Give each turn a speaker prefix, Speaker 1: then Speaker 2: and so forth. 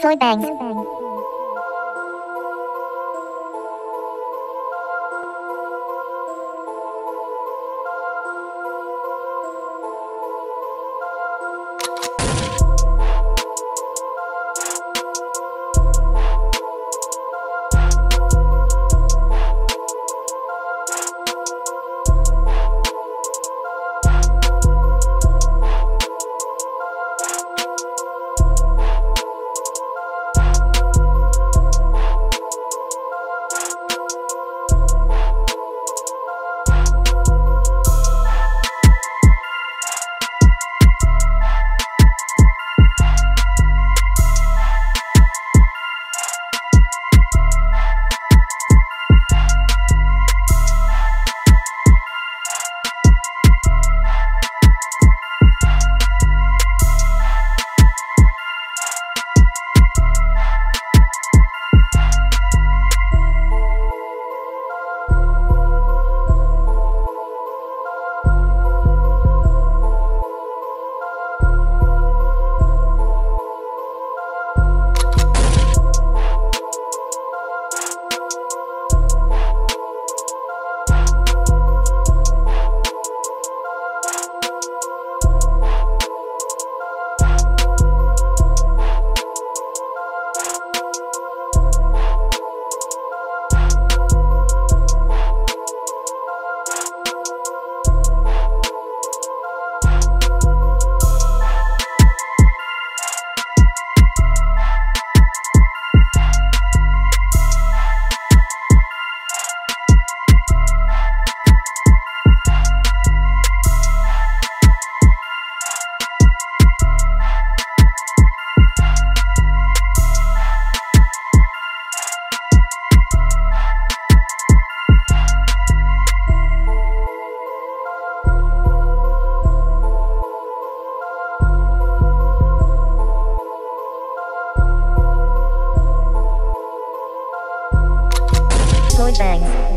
Speaker 1: Floyd Bangs. bangs.